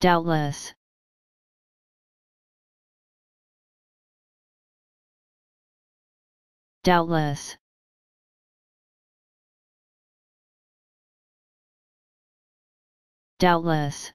doubtless. Doubtless. Doubtless.